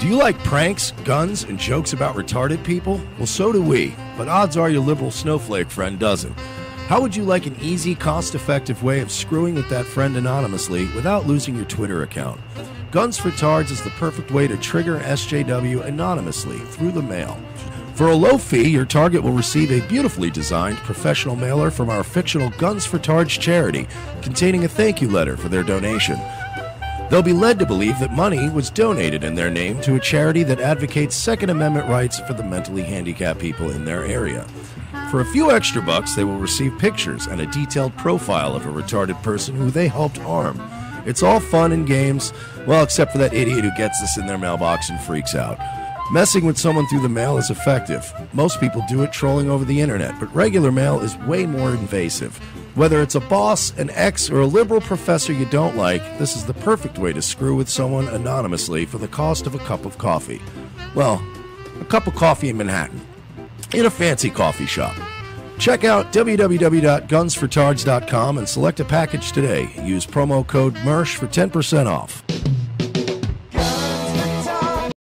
Do you like pranks, guns, and jokes about retarded people? Well, so do we, but odds are your liberal snowflake friend doesn't. How would you like an easy, cost effective way of screwing with that friend anonymously without losing your Twitter account? Guns for Tards is the perfect way to trigger SJW anonymously through the mail. For a low fee, your target will receive a beautifully designed professional mailer from our fictional Guns for Tards charity containing a thank you letter for their donation. They'll be led to believe that money was donated in their name to a charity that advocates Second Amendment rights for the mentally handicapped people in their area. For a few extra bucks, they will receive pictures and a detailed profile of a retarded person who they helped harm. It's all fun and games, well, except for that idiot who gets this in their mailbox and freaks out. Messing with someone through the mail is effective. Most people do it trolling over the internet, but regular mail is way more invasive. Whether it's a boss, an ex, or a liberal professor you don't like, this is the perfect way to screw with someone anonymously for the cost of a cup of coffee. Well, a cup of coffee in Manhattan, in a fancy coffee shop. Check out www.gunsfortards.com and select a package today. Use promo code MERSH for 10% off.